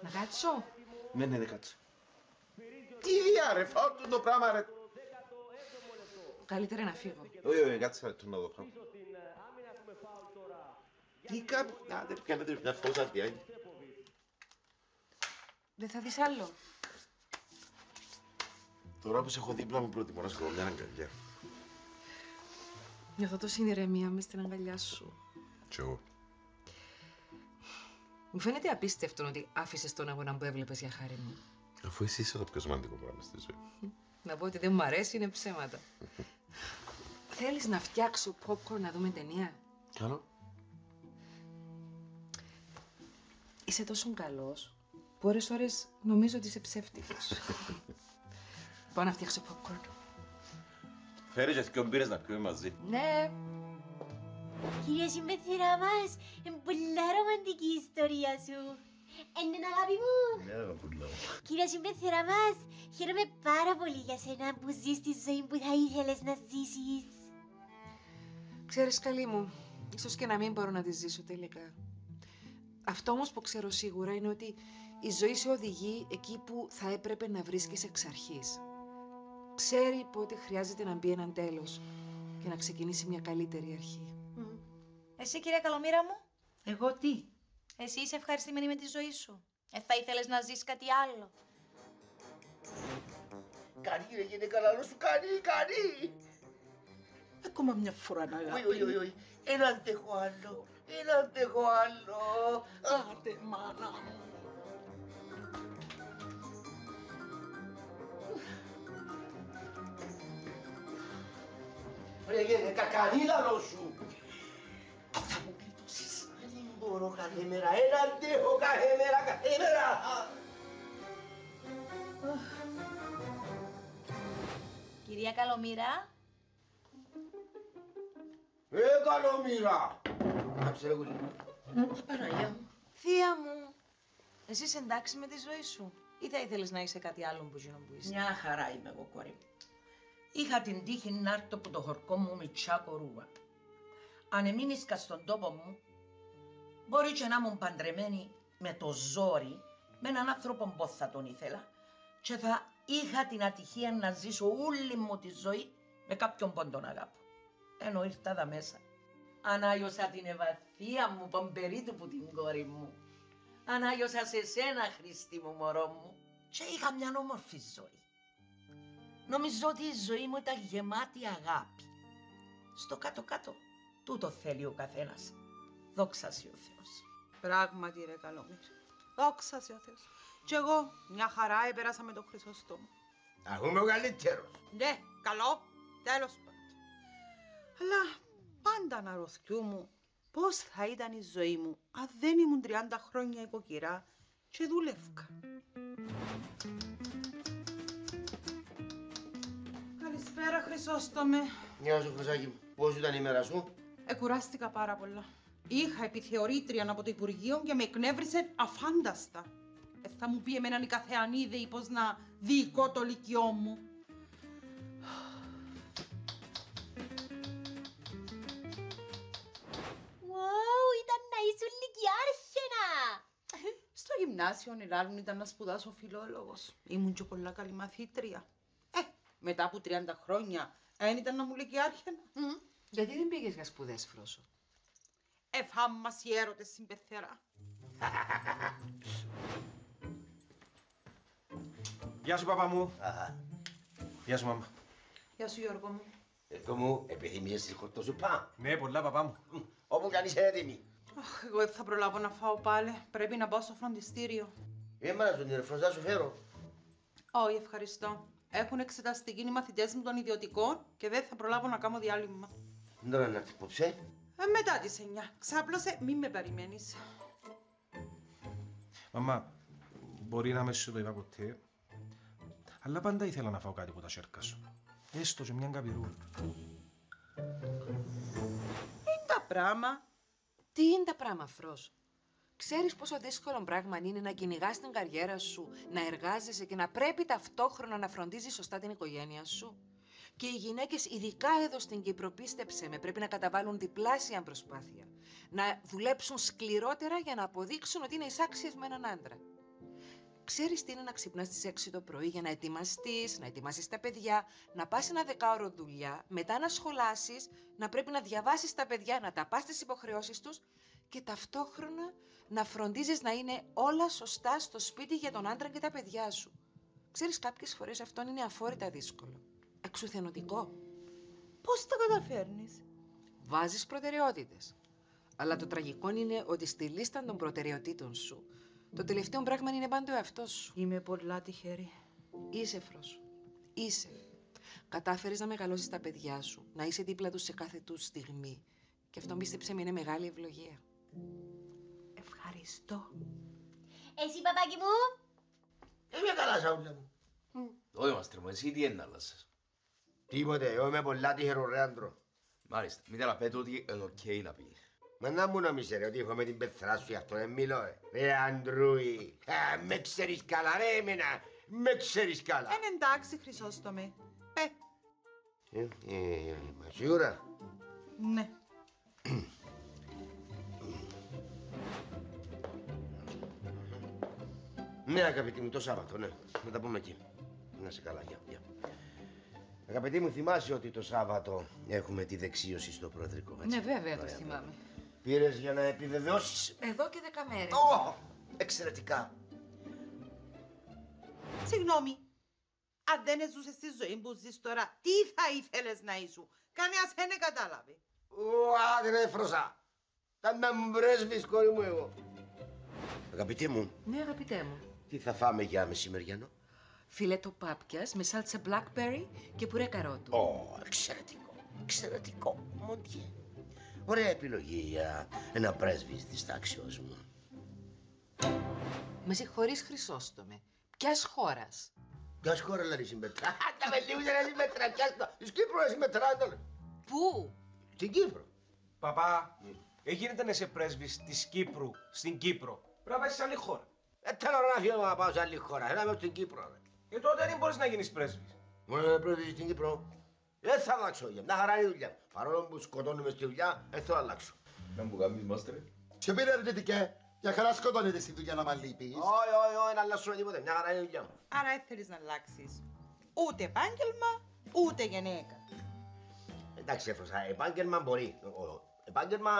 Να κάτσω; Ναι, ναι, δεν κάτσε. Τι διά ρε, φάω του το πράγμα ρε. Καλύτερα να φύγω. Όχι, όχι, κάτσε ρε, το να δω φάω. Τι κάπου, να δεν πιάνετε μια φως αντιάγει. Δεν θα δεις άλλο. Τώρα που σε έχω δίπλα μου προτιμώ να σου κάνω μια αγκαλιά. Νιώθω τόση ηρεμία μες στην αγκαλιά σου. Κι εγώ. Μου φαίνεται απίστευτο ότι άφησες τον αγώνα που έβλεπες για χάρη μου. Αφού εσύ είσαι το πιο σημαντικό πράγμα στη ζωή. Να πω ότι δεν μου αρέσει είναι ψέματα. Θέλεις να φτιάξω popcorn να δούμε ταινία; Καλό. Είσαι τόσο καλός που ώρες ώρες νομίζω ότι είσαι ψεύτικος. Πάω να φτιάξω popcorn. Φέρε και δυο μπύρες να πιούμε μαζί. Ναι. Κυρία συμπεθερά μας, είναι πολλά ρομαντική η ιστορία σου. Είναι αγάπη μου. Ναι, πουλό. Κυρία συμπεθερά μας, χαίρομαι πάρα πολύ για σένα που ζεις τη ζωή που θα ήθελες να ζήσεις. Ξέρεις, καλή μου, ίσως και να μην μπορώ να τη ζήσω τελικά. Αυτό όμως που ξέρω σίγουρα είναι ότι η ζωή σε οδηγεί εκεί που θα έπρεπε να βρίσκεις εξ αρχής. Ξέρει πότε χρειάζεται να μπει έναν τέλος και να ξεκινήσει μια καλύτερη αρχή. Εσύ, κυρία Καλομήρα μου, Εγώ τι; εσύ είσαι ευχαριστημένη με τη ζωή σου. Ε, θα ήθελες να ζεις κάτι άλλο; Κάνει ρε γυναίκα λαλό σου, κάνει, κάνει. Ακόμα μια φορά να Όχι, αγάπη. όχι, όχι, όχι. Εν αντέχω άλλο. Εν αντέχω άλλο. Άντε, μάνα μου. Ρε γένε, κακανίλα σου. Θα μου κλειτώσεις, δεν μπορώ κάθε μέρα, ένα αντέχω κάθε μέρα, κάθε μέρα. Κυρία Καλομήρα, Ε, καλομήρα. Κάψε ρε κουλή. Παναγία μου. Θεία μου, εσύ είσαι εντάξει με τη ζωή σου ή θα ήθελες να είσαι κάτι άλλο που γίνον που είσαι; Μια χαρά είμαι εγώ, κόρη μου. Είχα την τύχη να έρθω από το χορκό μου με τσάκο Αν εμείνισκας στον τόπο μου, μπορεί και να ήμουν παντρεμένη με το ζόρι, με έναν άνθρωπο που θα τον ήθελα και θα είχα την ατυχία να ζήσω όλη μου τη ζωή με κάποιον που τον αγάπω. Ενώ ήρθα εδώ μέσα. Ανάγιωσα την ευαθία μου πομπερίτου που την κόρη μου. Ανάγιωσα σε σένα, Χριστί μου, μωρό μου. Και είχα μια όμορφη ζωή. Νομίζω ότι η ζωή μου ήταν γεμάτη αγάπη. Στο κάτω-κάτω, τούτο θέλει ο καθένας. Δόξα σοι ο Θεός. Πράγματι ρε Καλομήρα. Δόξα σε ο Θεός. Κι εγώ μια χαρά επέρασα με τον Χρυσόστομο. Αγούμε ο καλύτερος. Ναι, καλό, τέλος πάντων. Αλλά πάντα να ρωθιούμουν πώς θα ήταν η ζωή μου αν δεν ήμουν 30 χρόνια οικοκυρά και δούλευκα. Καλησπέρα Χρυσόστομε. Γεια σου, Χρυσάκη μου. Πώς ήταν η μέρα σου; Εκουράστηκα πάρα πολλά. Είχα επιθεωρήτρια από το Υπουργείο και με εκνεύρισε αφάνταστα. Ε, θα μου πει εμένα η καθεανίδη πώς να διοικώ το λυκειό μου. Wow, ήταν να ήσουν λυκειάρχαινα. Στο γυμνάσιο Ελάλουν ήταν να σπουδάσω φιλόλογος. Ήμουν και πολλά καλή μαθήτρια. Ε, μετά από 30 χρόνια, δεν ήταν να μου λυκειάρχαινα. Γιατί δεν πήγες για σπουδές, Φρόσο; Εφάμμας οι έρωτες στην πεθερά. Γεια σου, παπά μου. Γεια σου, μάμα. Γεια σου Γιώργο μου. Εδώ μου, επιθυμίες της χορτοσουπά. Ναι, πολλά, παπά μου. Όπου κι αν είσαι έτοιμη. Αχ, εγώ δεν θα προλάβω να φάω πάλι. Πρέπει να πάω στο φροντιστήριο. Έμανα στον ερφροσά σου φέρω. Όχι, ευχαριστώ. Έχουν εξεταστική οι μαθητές μου των ιδιωτικών και δεν θα προλάβω να κάνω διάλειμμα. Τώρα να χτυπώψε. Ε, μετά τις 9. Ξάπλωσε, μην με περιμένεις. Μαμά, μπορεί να με σου το είπα ποτέ, αλλά πάντα ήθελα να φάω κάτι από τα σέρκα σου. Έστω και μια καπηρούλα. Είναι τα πράγμα. Τι είναι τα πράγμα, Φρόσο. Ξέρεις πόσο δύσκολο πράγμα είναι να κυνηγάς την καριέρα σου, να εργάζεσαι και να πρέπει ταυτόχρονα να φροντίζεις σωστά την οικογένεια σου. Και οι γυναίκες, ειδικά εδώ στην Κύπρο, πίστεψε με, πρέπει να καταβάλουν διπλάσια προσπάθεια. Να δουλέψουν σκληρότερα για να αποδείξουν ότι είναι εισάξιες με έναν άντρα. Ξέρεις τι είναι να ξυπνάς στις 6 το πρωί για να ετοιμαστείς, να ετοιμάσεις τα παιδιά, να πας ένα δεκάωρο δουλειά, μετά να σχολάσεις, να πρέπει να διαβάσεις τα παιδιά, να τα πας στις υποχρεώσεις τους και ταυτόχρονα να φροντίζεις να είναι όλα σωστά στο σπίτι για τον άντρα και τα παιδιά σου. Ξέρεις κάποιες φορές αυτό είναι αφόρητα δύσκολο. Εξουθενωτικό. Πώς τα καταφέρνεις; Βάζεις προτεραιότητες. Αλλά το τραγικό είναι ότι στη λίστα των προτεραιοτήτων σου το τελευταίο πράγμα είναι πάντα ο εαυτός σου. Είμαι πολλά τυχερή. Είσαι φρόσο. Είσαι. Κατάφερες να μεγαλώσεις τα παιδιά σου, να είσαι δίπλα τους σε κάθε τους στιγμή. Και αυτό πίστεψε με είναι μεγάλη ευλογία. Ευχαριστώ. Εσύ, παπάκι μου. Είμαι καλά, σαούλα μου. Όχι, μάστρε μου, εσύ τι είναι να αλλάσεις. Τίποτε, εγώ είμαι πολλά τυχερό ρε άντρο. Μάλιστα, μητέρα πέτω ότι είναι οκ να πει. Μα να μου νομίζε ρε ότι έχω με την πεθρά σου γι' αυτό δεν μιλώ ρε. Ρε Αντρούι, Α, με ξέρεις καλά ρε εμένα, με ξέρεις καλά. Είναι εντάξει, Χρυσόστομε. Πε. Ε, ε, ε, μα σίγουρα. Ναι. Ναι, αγαπητή μου, το Σάββατο, ναι. Να τα πούμε εκεί. Να σε καλά, γεια. γεια. Αγαπητή μου, θυμάσαι ότι το Σάββατο έχουμε τη δεξίωση στο Προεδρικό, έτσι; Ναι, βέβαια, το Ωραία, θυμάμαι. Πήρες για να επιβεβαιώσεις; Εδώ και δέκα μέρες. Ω, εξαιρετικά. Συγγνώμη. Αν δεν ζούσες στη ζωή που ζεις τώρα, τι θα ήθελες να ήσου. Κανένας δεν κατάλαβε. Ουα, ρε φροσά. Τα να μου πρέσβεις, κόρη μου, εγώ. Αγαπητή μου, Ναι, αγαπητέ μου. Τι θα φάμε για μεσημεριανό; Φιλέτο πάπια με σάλτσα blackberry και πουρέ καρότου. Ω, εξαιρετικό. Εξαιρετικό, μοντιέ. Ωραία επιλογή για ένα πρέσβη της τάξεως μου. Με συγχωρείς Χρυσόστομε. Ποιας χώρας. Ποιας χώρα λέει συμμετρά. Τα με λίγο δεν συμμετρά. Ποιας το. Της Κύπρου δεν συμμετρά. Πού; Στην Κύπρο. Παπά, έγινε να είσαι πρέσβης της Κύπρου στην Κύπρο. Πρέπει να πάει σε άλλη χώρα. Ε, θέλω να φύγω να πάω σε άλλη χώρα. Θέλω να είμαι στην Κύπρο. ρε. Και τότε δεν μπορείς να γίνεις πρέσβης. Μόνο να πρέσβη στην Κύπρο. Δεν θα αλλάξω δουλειά. Μια χαρά είναι η δουλειά. Παρόλο που σκοτώνουμε στη δουλειά, δεν θέλω να αλλάξω. Να μου κάνεις μάστρε. Ποιο πήρε αρνητικέ. Για χαρά σκοτώνεται στη δουλειά να μ' λείπεις. Όχι, όχι, όχι, να αλλάξω τίποτε. Μια χαρά είναι η δουλειά μου. Άρα δεν θέλεις να αλλάξεις ούτε επάγγελμα, ούτε γυναίκα. Εντάξει, έφρασα. Επάγγελμα μπορεί. Ο- ο- Επάγγελμα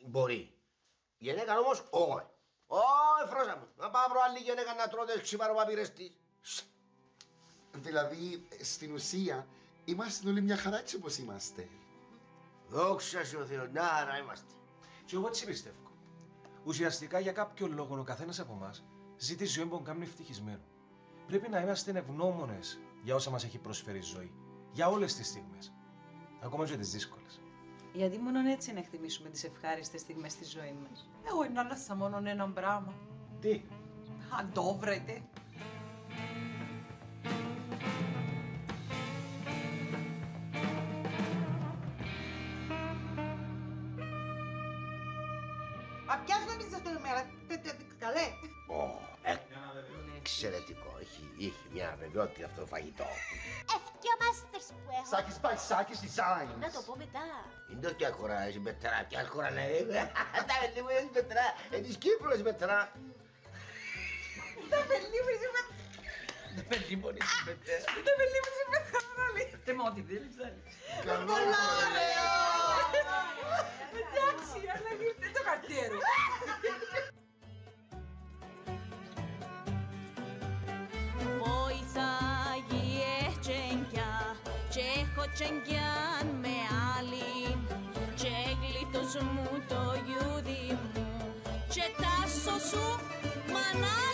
ε, μπορεί. Γυναίκα όμως, όχι. Όχι, φρόσα μου. Να πάω βρω άλλη γυναίκα να τρώτε ξυπάρο παπήρες της. Δηλαδή, στην ουσία, είμαστε όλοι μια χαρά έτσι όπως είμαστε. Δόξα σε ο Θεός, να χαρά είμαστε. Και εγώ έτσι πιστεύω. Ουσιαστικά για κάποιο λόγο ο καθένας από εμάς ζει τη ζωή που τον κάνει ευτυχισμένο. Πρέπει να είμαστε ευγνώμονες για όσα μας έχει προσφέρει η ζωή. Για όλες τις στιγμές. Ακόμα και τις δύσκολες. Γιατί μόνο έτσι να εκτιμήσουμε τις ευχάριστες στιγμές στη ζωής μας. Εγώ είναι άλλασα μόνο ένα πράγμα. Τι; Αν το βρετε. Μα ποιας νομίζεις το μέρα, καλέ; Ω, Εξαιρετικό. Έχει, είχε μια αβεβαιότητα αυτό το φαγητό. Ευτιο μάστερς που έχω. Σάκης by Σάκης Designs. Να το πω μετά. Είναι το ποια χώρα έχει πετρά, ποια χώρα να είναι. Τα παιδί μου έχει πετρά, ε, της Κύπρου έχει πετρά. Τα παιδί μου είσαι με- Τα παιδί μου είναι συμμετέρα. τα παιδί μου είσαι με χαράλη. Δεν μου ό,τι θέλεις, θέλεις. Πολλά ωραίο. Εντάξει, αλλά ήρθε το καρτέρο. τσαγκιάν με άλλη. Και γλίτος μου το γιούδι μου. Και τάσο σου μανάλι